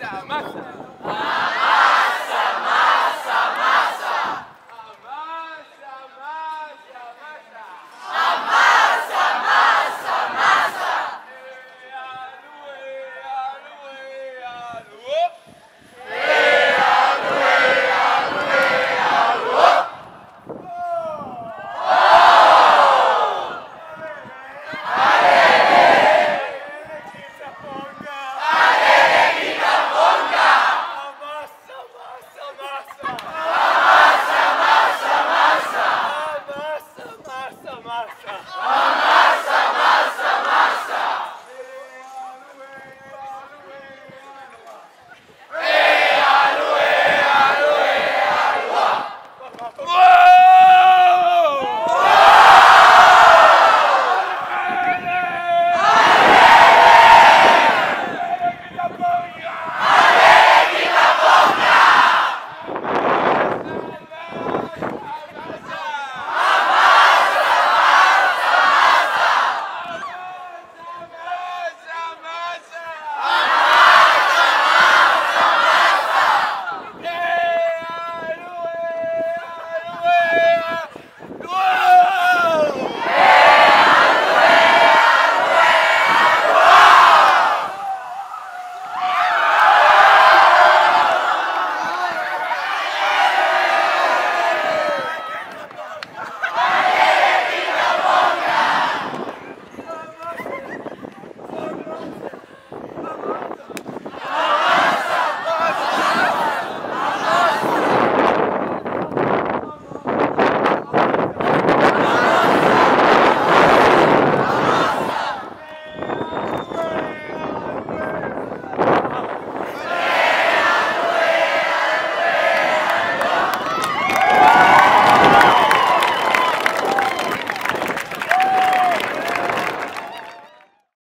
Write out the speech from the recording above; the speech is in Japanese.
Master, master.